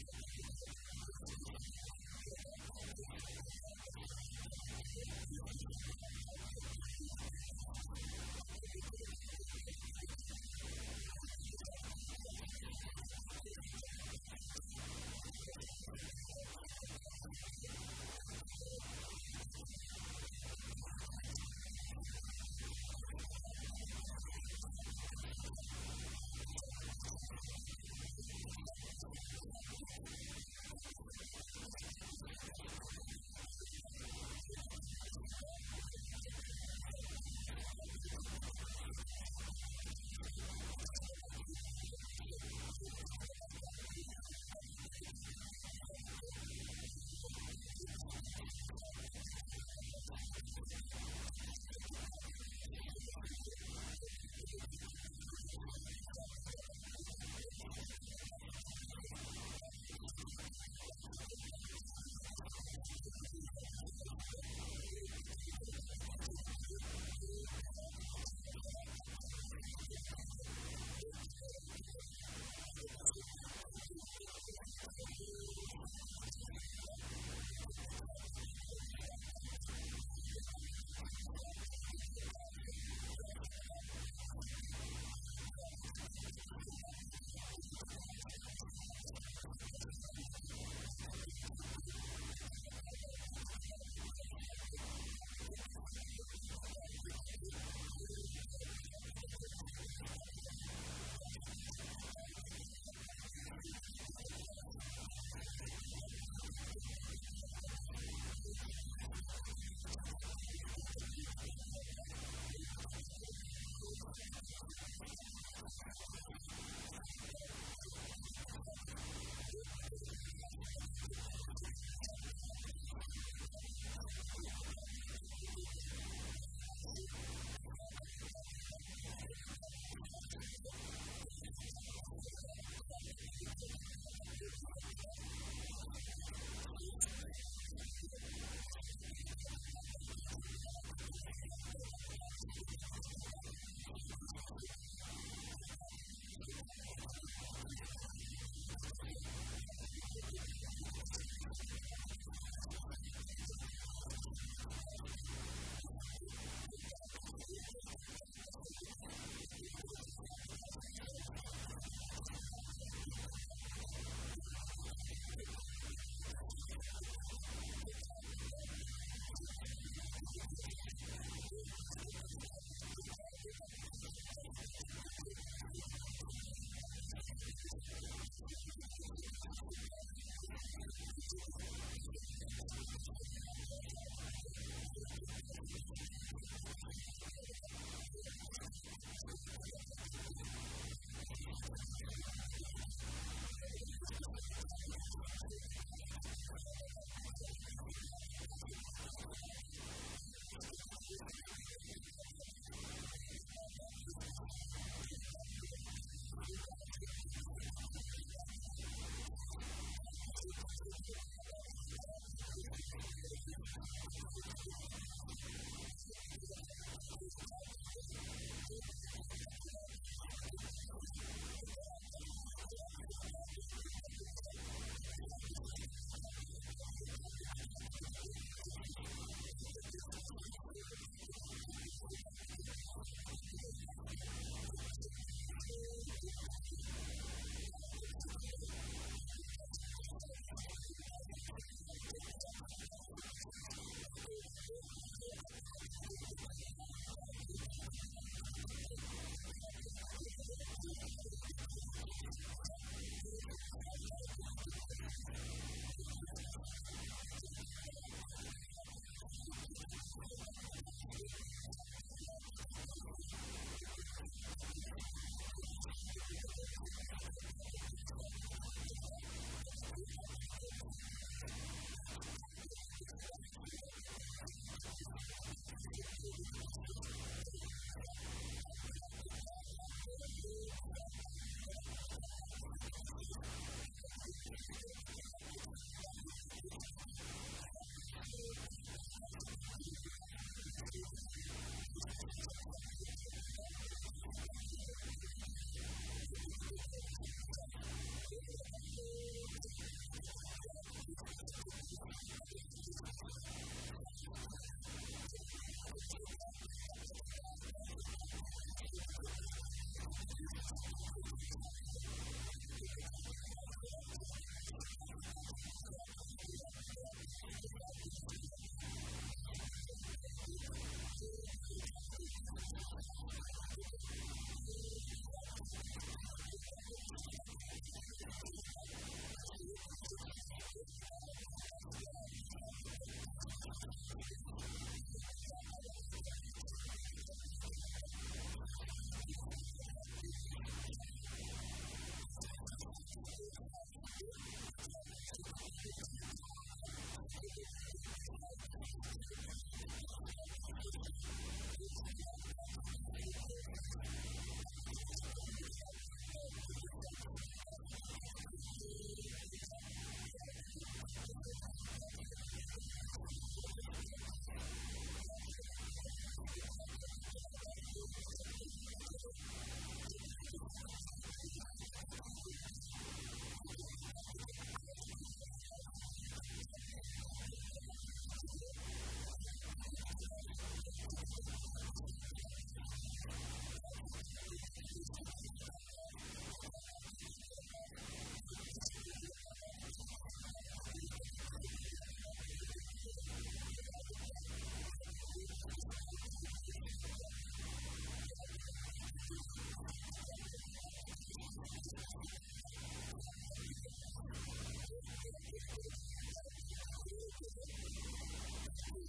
et in hoc